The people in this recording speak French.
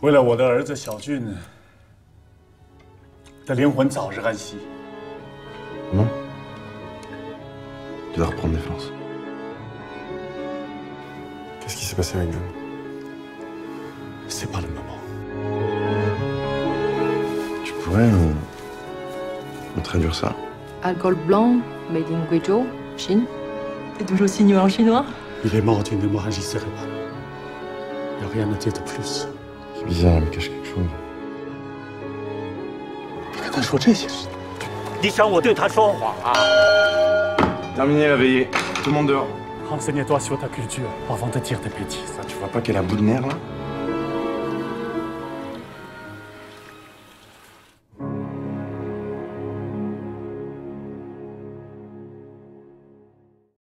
为了我的儿子小俊的灵魂早日安息。 Non. Tu dois reprendre des forces. Qu'est-ce qui s'est passé avec John C'est pas le moment. Tu pourrais me, me traduire ça Alcool blanc, made in Guizhou, Chine. T'es toujours signé en chinois Il est mort d'une hémorragie cérébrale. Il n'y a rien à dire de plus. C'est bizarre, elle me cache quelque chose. Terminé la veillée. Tout le monde dehors. Renseigne-toi sur ta culture avant de dire des bêtises. Ah, tu vois pas qu'elle a bout de nerfs là?